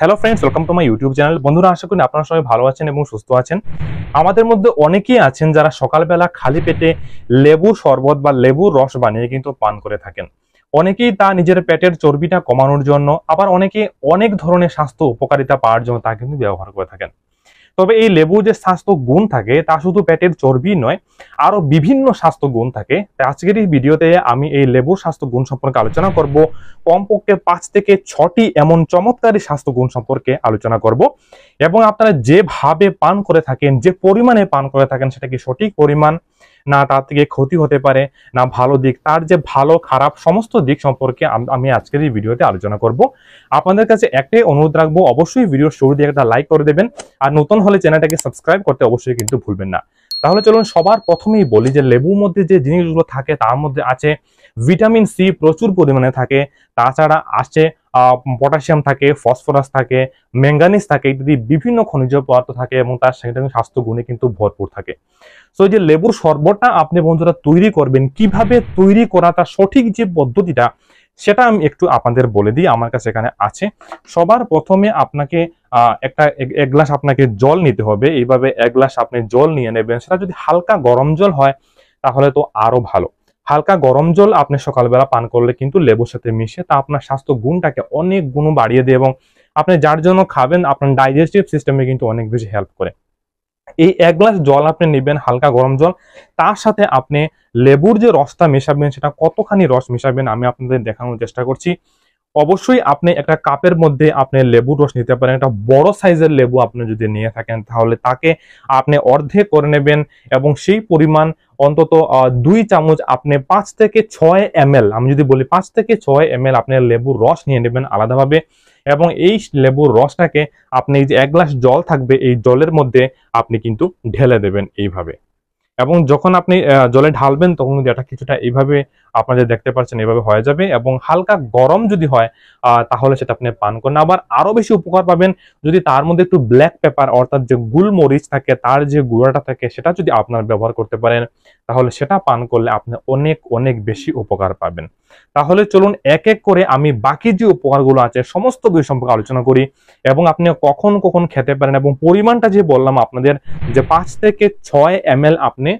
Hello friends welcome to my YouTube channel বন্ধুরা, আশা করি আপনারা সবাই ভালো আছেন এবং সুস্থ আছেন। আমাদের মধ্যে অনেকেই আছেন যারা সকালবেলা খালি পেটে লেবু শরবত বা লেবুর রস বানিয়ে কিন্তু পান করে থাকেন। অনেকেই তা নিজের পেটের চর্বিটা কমানোর জন্য, আবার অনেকে অনেক ধরনের স্বাস্থ্য উপকারিতা পাওয়ার জন্য তা কিন্তু ব্যবহার করে থাকেন। তবে এই লেবু যে স্বাস্থ্য গুণ থাকে, তা শুধু পেটের চর্বি নয় আরও বিভিন্ন স্বাস্থ্য গুণ থাকে। তাই আজকের এই ভিডিওতে আমি এই লেবুর স্বাস্থ্য গুণ সম্পর্কে আলোচনা করব। কমপক্ষে পাঁচ থেকে ছটি এমন চমৎকারী স্বাস্থ্য গুণ সম্পর্কে আলোচনা করব। এবং আপনারা যেভাবে পান করে থাকেন, যে পরিমাণে পান করে থাকেন, সেটা কি সঠিক পরিমাণ? না তার থেকে ক্ষতি হতে পারে, না ভালো দিক, তার যে ভালো, খারাপ সমস্ত দিক সম্পর্কে আম- আজকের এই ভিডিওতে আলোচনা করব। আপনাদের কাছে একটাই অনুরোধ রাখব, অবশ্যই ভিডিও শুরু দিয়ে একটা লাইক করে দেবেন। আর নতুন হলে চ্যানেলটাকে সাবস্ক্রাইব করতে অবশ্যই কিন্তু ভুলবেন না। তাহলে চলুন সবার প্রথমেই বলি যে লেবুর মধ্যে যে জিনিসগুলো থাকে, তার মধ্যে আছে ভিটামিন সি প্রচুর পরিমাণে থাকে। তাছাড়া আছে পটাশিয়াম থাকে, ফসফরাস থাকে ম্যাঙ্গানিজ থাকে ইত্যাদি বিভিন্ন খনিজ পদার্থ থাকে এবং তার সাথে স্বাস্থ্য গুণে কিন্তু ভরপুর থাকে। সো এই যে লেবুর শরবতটা আপনি বন্ধুরা তৈরি করবেন, কীভাবে তৈরি করা তার সঠিক যে পদ্ধতিটা, সেটা আমি একটু আপনাদের বলে দিই, আমার কাছে এখানে আছে। সবার প্রথমে আপনাকে একটা এক- গ্লাস আপনাকে জল নিতে হবে। এইভাবে এক গ্লাস আপনি জল নিয়ে নেবেন। সেটা যদি হালকা গরম জল হয়, তাহলে তো আরও ভালো। হালকা গরম জল আপনি সকালবেলা পান করলে কিন্তু লেবুর সাথে মিশে তা আপনার স্বাস্থ্য গুণটাকে অনেক গুণ বাড়িয়ে দেয় এবং আপনি যার জন্য খাবেন, আপনার ডাইজেস্টিভ সিস্টেমে কিন্তু অনেক বেশি হেল্প করে। এই এক গ্লাস জল আপনি নেবেন, হালকা গরম জল। তার সাথে আপনি লেবুর যে রসটা মেশাবেন, সেটা কতখানি রস মেশাবেন, আমি আপনাদের দেখানোর চেষ্টা করছি। অবশ্যই আপনি একটা কাপের মধ্যে আপনি লেবুর রস নিতে পারেন, একটা বড় সাইজের লেবু আপনি যদি নিয়ে থাকেন, তাহলে তাকে আপনি অর্ধেক করে নেবেন এবং সেই পরিমাণ অন্তত দুই চামচ আপনি পাঁচ থেকে ছয় এম আমি যদি বলি পাঁচ থেকে ছয় এম আপনি লেবুর রস নিয়ে নেবেন আলাদাভাবে এবং এই লেবুর রসটাকে আপনি এই যে এক গ্লাস জল থাকবে, এই জলের মধ্যে আপনি কিন্তু ঢেলে দেবেন এইভাবে এবং যখন আপনি জলে ঢালবেন তখন কিন্তু এটা কিছুটা এইভাবে আপনারা দেখতে পাচ্ছেন এভাবে হয়ে যাবে এবং হালকা গরম যদি হয় তাহলে সেটা আপনি পান করেন। আবার আরও বেশি উপকার পাবেন যদি তার মধ্যে একটু ব্ল্যাক পেপার অর্থাৎ যে গুলমরিচ থাকে, তার যে গুঁড়াটা থাকে, সেটা যদি আপনার ব্যবহার করতে পারেন, তাহলে সেটা পান করলে আপনি অনেক অনেক বেশি উপকার পাবেন। তাহলে চলুন এক এক করে আমি বাকি যে উপকারগুলো আছে, সমস্ত বিষয় সম্পর্কে আলোচনা করি এবং আপনি কখন কখন খেতে পারেন এবং পরিমাণটা যে বললাম আপনাদের, যে পাঁচ থেকে ছয় এম আপনি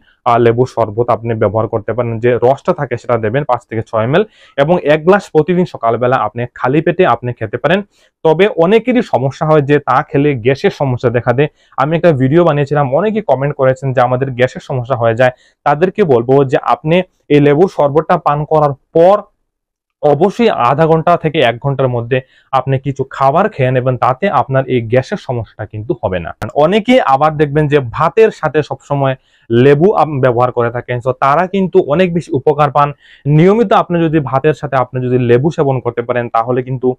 লেবুর শরবত আপনি ব্যবহার করতে পারেন। যে রসটা থাকে সেটা দেবেন পাঁচ থেকে ছয় এম এবং এক গ্লাস প্রতিদিন সকালবেলা আপনি খালি পেটে আপনি খেতে পারেন। তবে অনেকেরই সমস্যা হয় যে তা খেলে গ্যাসের সমস্যা দেখা দেয়। আমি একটা ভিডিও বানিয়েছিলাম, অনেকেই কমেন্ট করেছেন যে আমাদের গ্যাসের সমস্যা হয়ে যায়। তাদেরকে বলব যে আপনি এই লেবুর শরবতটা পান করার পর অবশ্যই আধা ঘণ্টা থেকে এক ঘণ্টার মধ্যে আপনি কিছু খাবার খেয়ে নেবেন, তাতে আপনার এই গ্যাসের সমস্যাটা কিন্তু হবে না। অনেকে আবার দেখবেন যে ভাতের সাথে সবসময় লেবু ব্যবহার করে থাকেন। সো তারা কিন্তু অনেক বেশি উপকার পান। নিয়মিত আপনি যদি ভাতের সাথে আপনি যদি লেবু সেবন করতে পারেন, তাহলে কিন্তু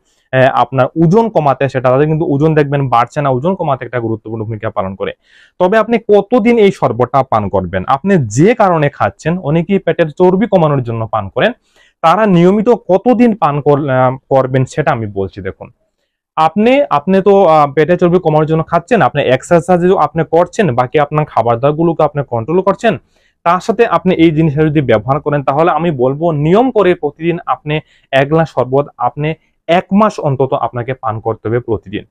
আপনার ওজন কমাতে সেটা, তাদের কিন্তু ওজন দেখবেন বাড়ছে না, ওজন কমাতে একটা গুরুত্বপূর্ণ ভূমিকা পালন করে। তবে আপনি কতদিন এই শরবতটা পান করবেন? আপনি যে কারণে খাচ্ছেন, অনেকেই পেটের চর্বি কমানোর জন্য পান করেন, তারা নিয়মিত কতদিন পান কর- করবেন সেটা আমি বলছি, দেখুন। আপনি আপনি তো পেটে চর্বি কমানোর জন্য খাচ্ছেন, আপনি এক্সারসাইজও আপনি করছেন, বাকি আপনার খাবার দাবারগুলোকে আপনি কন্ট্রোল করছেন, তার সাথে আপনি এই জিনিসটা যদি ব্যবহার করেন, তাহলে আমি বলব নিয়ম করে প্রতিদিন আপনি এক গ্লাস শরবত আপনি এক মাস অন্তত আপনাকে পান করতে হবে প্রতিদিন।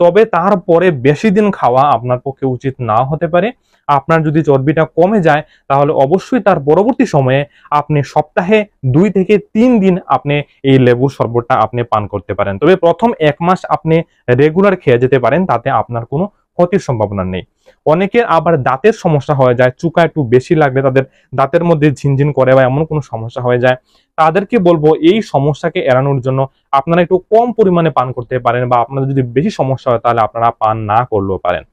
তবে তারপরে বেশি দিন খাওয়া আপনার পক্ষে উচিত না হতে পারে। আপনার যদি চর্বিটা কমে যায়, তাহলে অবশ্যই তার পরবর্তী সময়ে আপনি সপ্তাহে দুই থেকে তিন দিন আপনি এই লেবুর শরবতটা আপনি পান করতে পারেন। তবে প্রথম এক মাস আপনি রেগুলার খেয়ে যেতে পারেন, তাতে আপনার কোনো ক্ষতির সম্ভাবনা নেই। অনেকের আবার দাঁতের সমস্যা হয়ে যায়, চুকা একটু বেশি লাগলে তাদের দাঁতের মধ্যে ঝিনঝিন করে বা এমন কোনো সমস্যা হয়ে যায়। তাদেরকে বলব, এই সমস্যাকে এড়ানোর জন্য আপনারা একটু কম পরিমাণে পান করতে পারেন বা আপনাদের যদি বেশি সমস্যা হয় তাহলে আপনারা পান না করলেও পারেন।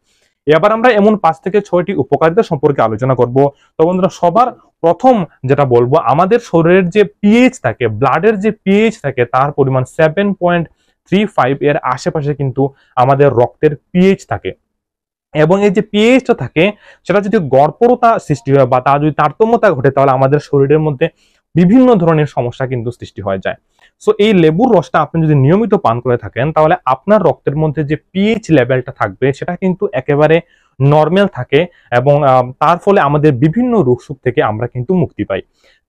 এবার আমরা এমন পাঁচ থেকে ছয়টি উপকারিতা সম্পর্কে আলোচনা করব। তো বন্ধুরা, সবার প্রথম যেটা বলব, আমাদের শরীরের যে পিএইচ থাকে, ব্লাডের যে পিএইচ থাকে, তার পরিমাণ সেভেন পয়েন্ট থ্রি ফাইভ এর আশেপাশে কিন্তু আমাদের রক্তের পিএইচ থাকে। এবং এই যে পিএইচটা থাকে, সেটা যদি গড়পরতা সৃষ্টি হয় বা তার যদি তারতম্যতা ঘটে, তাহলে আমাদের শরীরের মধ্যে বিভিন্ন ধরনের সমস্যা কিন্তু সৃষ্টি হয়ে যায়। সো এই লেবুর রসটা আপনি যদি নিয়মিত পান করে থাকেন, তাহলে আপনার রক্তের মধ্যে যে পিএইচ লেভেলটা থাকবে, সেটা কিন্তু একেবারে নর্মাল থাকে এবং তার ফলে আমাদের বিভিন্ন রোগসুখ থেকে আমরা কিন্তু মুক্তি পাই।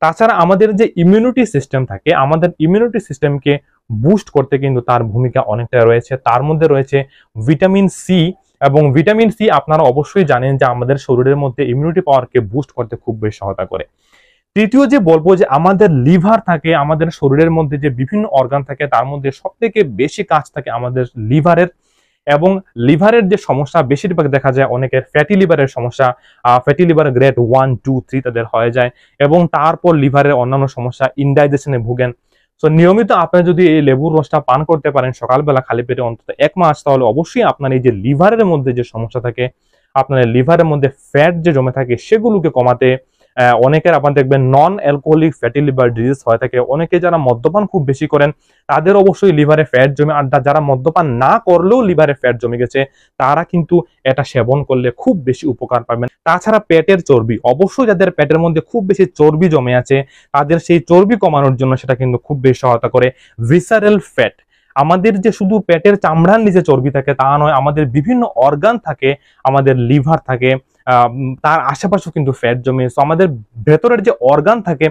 তাছাড়া আমাদের যে ইমিউনিটি সিস্টেম থাকে, আমাদের ইমিউনিটি সিস্টেমকে বুস্ট করতে কিন্তু তার ভূমিকা অনেকটা রয়েছে। তার মধ্যে রয়েছে ভিটামিন সি এবং ভিটামিন সি আপনারা অবশ্যই জানেন যে আমাদের শরীরের মধ্যে ইমিউনিটি পাওয়ারকে বুস্ট করতে খুব বেশি সহায়তা করে। তৃতীয় যে বলব যে আমাদের লিভার থাকে, আমাদের শরীরের মধ্যে যে বিভিন্ন অর্গান থাকে, তার মধ্যে সব থেকে বেশি কাজ থাকে আমাদের লিভারের এবং লিভারের যে সমস্যা, বেশিরভাগ দেখা যায় অনেকের ফ্যাটি লিভারের সমস্যা fatty liver grade one two three তাদের হয়ে যায় এবং তারপর লিভারের অন্যান্য সমস্যা ইনডাইজেশনে ভুগেন। সো নিয়মিত আপনি যদি এই লেবুর রসটা পান করতে পারেন সকালবেলা খালি পেটে অন্তত এক মাস, তাহলে অবশ্যই আপনার এই যে লিভারের মধ্যে যে সমস্যা থাকে, আপনার লিভারের মধ্যে ফ্যাট যে জমে থাকে, সেগুলোকে কমাতে অনেকের আপনার দেখবেন non alcoholic fatty liver disease হয়ে থাকে। অনেকে যারা মদ্যপান খুব বেশি করেন, তাদের অবশ্যই লিভারে ফ্যাট জমে, আর যারা মদ্যপান না করলেও লিভারে ফ্যাট জমে গেছে, তারা কিন্তু এটা সেবন করলে খুব বেশি উপকার পাবেন। তাছাড়া পেটের চর্বি, অবশ্যই যাদের পেটের মধ্যে খুব বেশি চর্বি জমে আছে, তাদের সেই চর্বি কমানোর জন্য সেটা কিন্তু খুব বেশি সহায়তা করে। ভিসারেল ফ্যাট আমাদের যে শুধু পেটের চামড়ার নিচে চর্বি থাকে তা নয়, আমাদের বিভিন্ন অর্গান থাকে, আমাদের লিভার থাকে। তার আশেপাশেও কিন্তু ফ্যাট জমে। সো আমাদের ভেতরের যে অর্গান থাকে,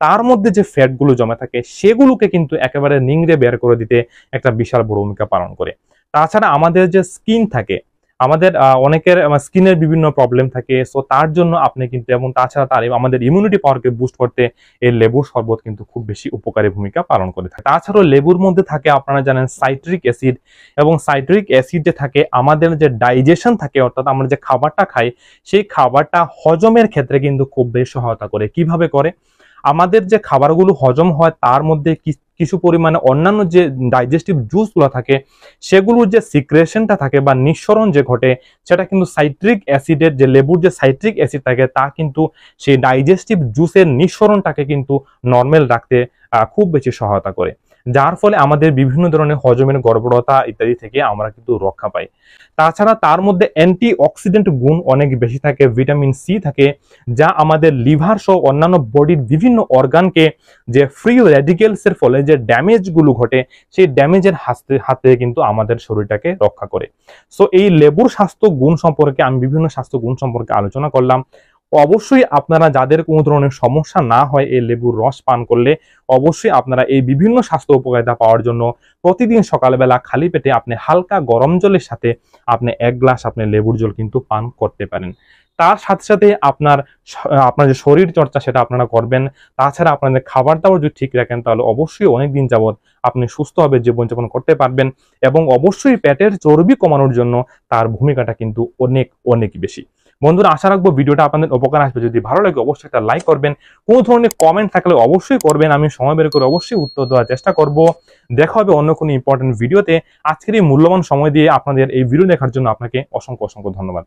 তার মধ্যে যে ফ্যাটগুলো জমে থাকে, সেগুলোকে কিন্তু একেবারে নিংড়ে বের করে দিতে একটা বিশাল বড় ভূমিকা পালন করে। তাছাড়া আমাদের যে স্কিন থাকে আমাদের অনেকের স্কিনের বিভিন্ন প্রবলেম থাকে সো তার জন্য আপনি কিন্তু, এবং তাছাড়া তার আমাদের ইমিউনিটি পাওয়ারকে বুস্ট করতে এই লেবুর শরবত কিন্তু খুব বেশি উপকারী ভূমিকা পালন করে থাকে। তাছাড়াও লেবুর মধ্যে থাকে আপনারা জানেন সাইট্রিক অ্যাসিড এবং সাইট্রিক অ্যাসিড যে থাকে, আমাদের যে ডাইজেশন থাকে, অর্থাৎ আমরা যে খাবারটা খাই, সেই খাবারটা হজমের ক্ষেত্রে কিন্তু খুব বেশি সহায়তা করে। কীভাবে করে? আমাদের যে খাবারগুলো হজম হয়, তার মধ্যে কিছু পরিমাণে অন্যান্য যে ডাইজেস্টিভ জুসগুলো থাকে, সেগুলোর যে সিক্রেশনটা থাকে বা নিঃসরণ যে ঘটে, সেটা কিন্তু সাইট্রিক অ্যাসিডের যে লেবুর যে সাইট্রিক অ্যাসিড থাকে, তা কিন্তু সেই ডাইজেস্টিভ জুসের নিঃসরণটাকে কিন্তু নর্মাল রাখতে খুব বেশি সহায়তা করে। যার ফলে আমাদের বিভিন্ন ধরনের হজমের গড়বড়তা ইত্যাদি থেকে আমরা কিন্তু রক্ষা পাই। তাছাড়া তার মধ্যে অ্যান্টি অক্সিডেন্ট গুণ অনেক বেশি থাকে, ভিটামিন সি থাকে, যা আমাদের লিভার সহ অন্যান্য বডির বিভিন্ন অর্গানকে যে ফ্রি রেডিকেলসের ফলে যে ড্যামেজগুলো ঘটে, সেই ড্যামেজের হাতে হাতে কিন্তু আমাদের শরীরটাকে রক্ষা করে। সো এই লেবুর স্বাস্থ্য গুণ সম্পর্কে আমি বিভিন্ন স্বাস্থ্য গুণ সম্পর্কে আলোচনা করলাম। অবশ্যই আপনারা যাদের কোনো ধরনের সমস্যা না হয় এই লেবুর রস পান করলে অবশ্যই আপনারা এই বিভিন্ন স্বাস্থ্য উপকারিতা পাওয়ার জন্য প্রতিদিন সকালবেলা খালি পেটে আপনি হালকা গরম জলের সাথে আপনি এক গ্লাস আপনি লেবুর জল কিন্তু পান করতে পারেন। তার সাথে সাথে আপনার আপনার যে শরীর চর্চা সেটা আপনারা করবেন। তাছাড়া আপনাদের খাবার দাবার যদি ঠিক রাখেন তাহলে অবশ্যই অনেক দিন যাবৎ আপনি সুস্থভাবে জীবনযাপন করতে পারবেন এবং অবশ্যই পেটের চর্বি কমানোর জন্য তার ভূমিকাটা কিন্তু অনেক অনেক বেশি। বন্ধুরা, আশা রাখব ভিডিওটা আপনাদের উপকার আসবে। যদি ভালো লাগে, অবশ্যই একটা লাইক করবেন। কোনো ধরনের কমেন্ট থাকলে অবশ্যই করবেন। আমি সময় বের করে অবশ্যই উত্তর দেওয়ার চেষ্টা করব। দেখা হবে অন্য কোনো ইম্পর্টেন্ট ভিডিওতে আজকের এই মূল্যবান সময় দিয়ে আপনাদের এই ভিডিও দেখার জন্য আপনাকে অসংখ্য অসংখ্য ধন্যবাদ।